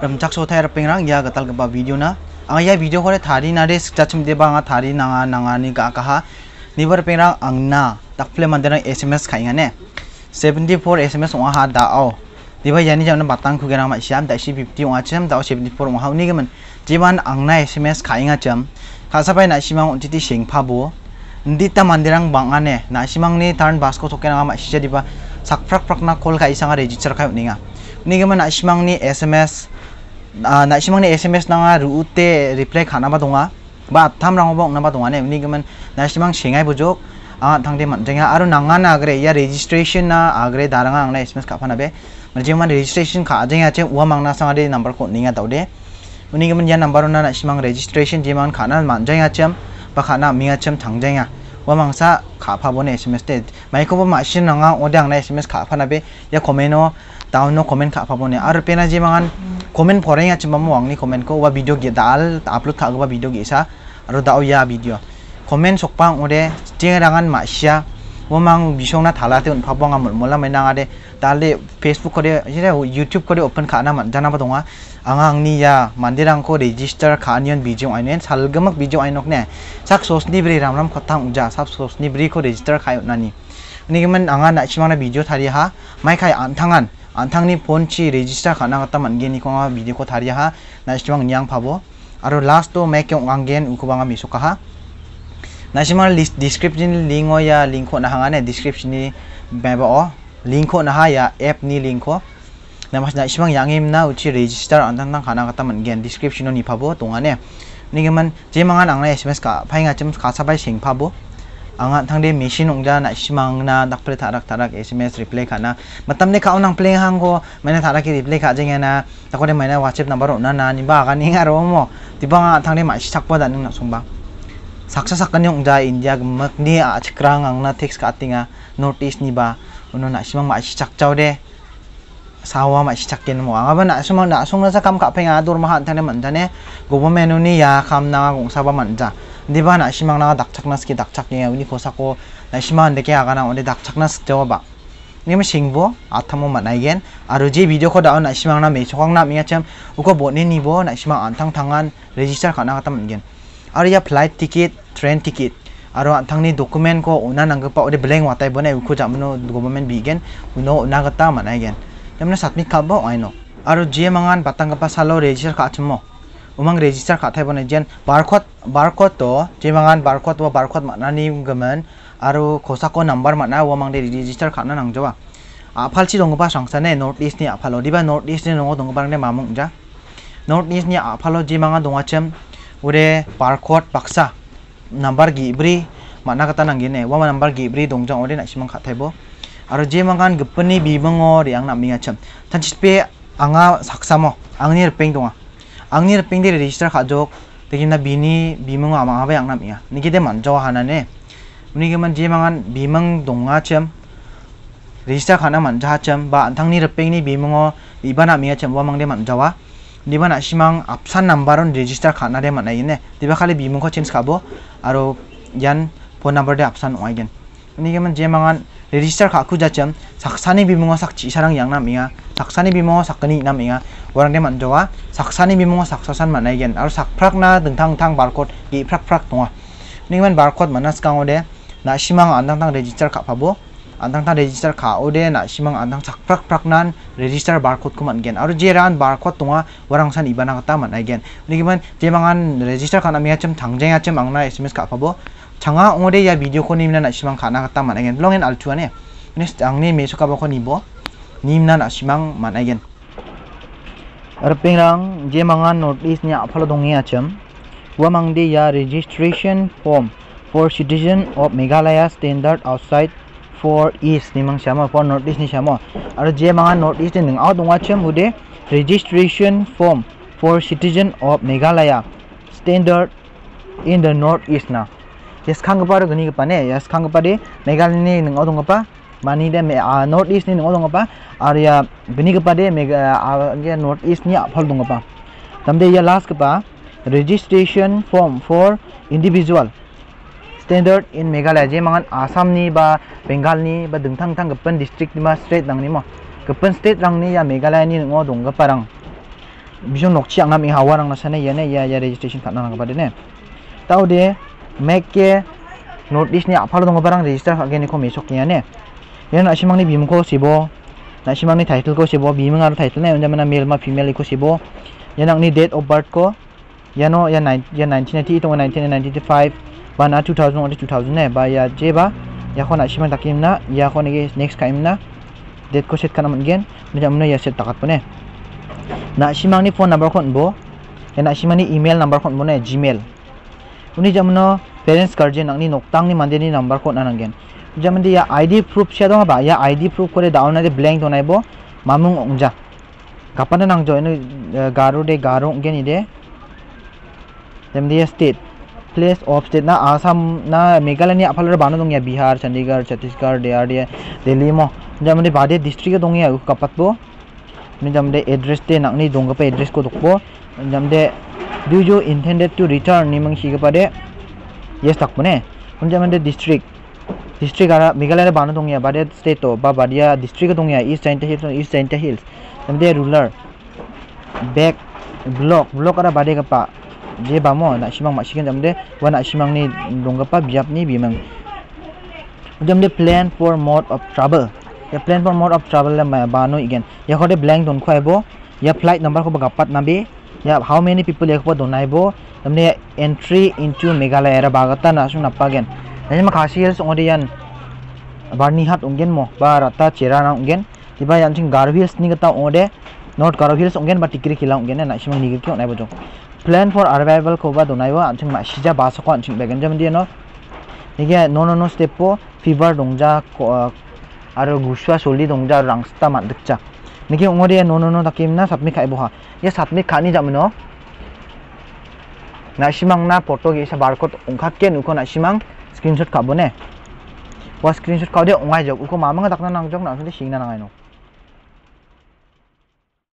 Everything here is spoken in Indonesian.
ramchak so thai rapeng rang ya gatal gaba video na ang ya video kore thari na de sikachim de banga thari nanga nanga ni ga kaha ni bar peng rang ang na takple mandana sms khainga ne 74 sms wa ha da au di ba yani jamna batang khu gerang ma siam da si 50 wa cham da 74 wa ha ni gaman jiban ang na sms khainga cham khasa pai na simang untiti sing phabo ndita mandirang bangane na simang ni tarn basko tokena ma sija di ba sakprak prak na kol ka isanga register khayo ninga ni gaman na simang ni sms na simang ni SMS nanga rute reply khana ba donga ba tham rang bong na ba donga ne ni gaman na simang singai bujok a thangde man jenga aru nanga na agre ya registration na agre daranga ang na SMS ka phana be man jeman registration kha jenga che wa mang na sanga de number ko ninga tawde uni gaman ya number na na simang registration jeman khana man jenga chem ba khana minga chem thang jenga wa mangsa kha pha bone SMS te mai ko na ya komen poreng aja mamu wang ni komen ko wa video gi dal upload kha ba video gi sa aro ya video. Komen sokpang ode jengangan ma sia wamang bisong na thala te un mola menang ade dale facebook kode jere youtube kode open kha na man jana ba donga angang ni ya mandirang ko register kha anion video ainen salgamak video ainok ne. Sak sos ni bri ram ram khothang uja sos ni bri ko register khayo nani ni. Gemen anga na chimana video thari ha mai khai antangan anthangni phone chi register gata mangeni ko video ko tharia ha na istimang nyang phabo aro last to make yung anggen ukubanga na simal list description link ya link ko hangane description ni beba o link ko na ha ya app ni link ko na mas na ismang yangim na uchi register antang tang khana gata mangen description ni phabo tungane ni geman je mangan angna sms ka phainga chim ka sabai sing phabo anga thangde machine ongja na simang na dakpre tharak tharak sms reply khana matamne ka unang play hango maina tharak ki reply kha jenga na. Takore maina whatsapp number na na ni ba ga ni ngaro mo. Tiba nga thangde ma sak pa dan na sungba saksa sakkan yung ja india mak ni a chikrang ang na text ka tinga notice ni ba. Uno na simang ma chaw de. Sawa ma ken mo. Anga ba na sumang na sung na sa kam ka penga dur ma han thane man jane government ni ya kam na gong sa ba man ja di ba na simang na dak chak nas ki dak chak ye uni ko sa ko na simang de ke aga na ode dak chak nas jawa ba ni ma singbo athamo ma na igen aru je video ko da na simang na me chokang na mi cham uko bo ni ni bo na simang antang tangan register kana kata man gen aru ya flight ticket train ticket aru antang ni document ko una nang pa ode blank wa tai bo na uko jamno government bi gen uno na kata ma na igen temna satmi ka bo aino aru je mangan batang pa salo register ka chmo umang register ka thai bone jen barcode barcode to jemangan barcode wa barcode mana ni gaman aru khosa ko number mana wa mang de register ka na nang jawa apal chi dong ba sangsa ne north east ni apalo. Diba north east ni nong dong bang ne mamung ja. North east ni apalo jemangan dong achem ure barcode baksa number gi ibri mana kata nang gene. Wa number gi ibri dong jang ore na simang ka thai bo aru jemangan gepeni bibango riang na minga chem. Tan chispe anga saksamo. Angni peng donga angni pingde register khajok tekina bini bimang amang apa yang namanya niki de manjo hanane niki man je mangan bimang donga chem register khana manja chem ba antang ni repeng ni bimang ibana miya chem mang de manjawa diba na simang apsan numberon register khana de manai ne diba khali bimang ko change khabo aro yan phone number de apsan oigen niki man je mangan register khaku jachem saksani bimungo sakchi sarang yang namia saksani bimungo sakani namia warang de manjowa saksani bimungo saksasan manaigen aro sakprak na dengtang tang barcode gi prak prak tonga. Ningman barcode manas kango de na simang andang tang register khapabo andang tang register kha ode na simang andang sakprak prak nan register barcode ko mangen aro jeran barcode tonga warang san ibana kata manaigen ningman jemangan register kana mia chem tangjenga chem angna sms khapabo changa ongode ya video ko nimna na simang khana kata managen. Longen altuane nes angni meso ka ko nibo na simang managen. Arpengrang je mangan notice nya aphalo dongi acham. Wamang de ya registration form for citizen of meghalaya standard outside for east. Nimang sama for notice ni sama ar je mangan notice ni au donga cham ude registration form for citizen of meghalaya standard in the northeast na. Yes khang pa gani pa ne. Yes khang pa de megal ni nang odong pa mani de me a north east ni nang odong pa ar ya gani pa de me a north east ni phal dong pa tamde ya last pa registration form for individual. Standard in meghalaya je mangan assam ni ba bengal ni ba dengtang tang gapan district ni ma state nang ni mo. Gapan state rang ni ya meghalaya ni nang odong ga parang bijong nokchi ang nami hawa nang nasane yane ya ya registration khatna nang bade ne. Tau de make ke notice ni apalo dong barang register khage ni ko mesok ya ne yan asimang ni bim ko sibo na asimang ni title ko sibo bim ngar title ne yang nak simang ni bimko ko si bo nak simang ni title ko si bo bim ngaro title ni zaman male ma female ko si bo yang nak ni date of birth ko yang no yang nine yang nineteen ninety itu nineteen ninety five bana two thousand or two ne ba ya jeba ya ko nak simang takim na ya ko ni next kaimna na ko set kanam again. macam mana ya set takat pun eh nak simang ni phone number ko bo yang nak simang ni email number ko bo ne gmail. Uni jamno parents guardian ang ni noktang ni mandi ni number ko na nanggen. जमदि ID proof से दबा हबा या ID proof कर दाउन दे ब्लैंक दोनाइबो मामू ओंजा गापन नाज गारो दे गारो गेनि दे स्टेट प्लेस ऑफ़ स्टेट ना आसाम ना मेघालय ने अफल बनो दंग बिहार चंडीगढ़ छत्तीसगढ़ डे दिल्ली मो जमदि बादे डिस्ट्रिक्ट दंग या कपतबो जमदे एड्रेस दे नांगनि दंग एड्रेस को दकबो जमदे do you intended to return निम्न सिगपा दे यस तकबो ने जमदे डिस्ट्रिक्ट डिस्ट्रिक्टआ मेघालया बानो दंया बादिया स्टेट बा बादिया डिस्ट्रिक्ट दंया east Jaintia hills east Jaintia hills तमदे रूलर बैक ब्लॉक ब्लॉक आरा बादे गप्पा जे बामो नासिमां मासिगोन तमदे वा नासिमांनि दंगपा बियाबनि बिमां तमदे plan for mode of travel या plan for mode of travel मा बानो इगेन याखदे ब्लैंक दनखोयबो या फ़्लाइट नंबर को गपात नाबे या हाउ मेनी पीपल याखबो दनायबो तमदे एंट्री इनटू मेघालय आरा बागता नासुं नापागेन Jadi makasih ya songodian barni hat ungen mo ba rata cera na ungen tiba yang cing garvils ni kata ode not garvils ungen ba tikri kila ungen na simang nigir kyo nai bojo plan for arrival ko ba donai wa cing ma sija ba so ko cing begen jam dia no nige no no no step po fever dongja aro guswa soli dongja rangsta mat dekcha nige ongode no no no takim na sapmi khai bo ha ya sapmi khani jam no na simang na photo ge sa barcode ongkhat ke nuko screenshot ka bone wa screenshot ka de ongai jok uko mama nga takna nang jok na sing na nangai no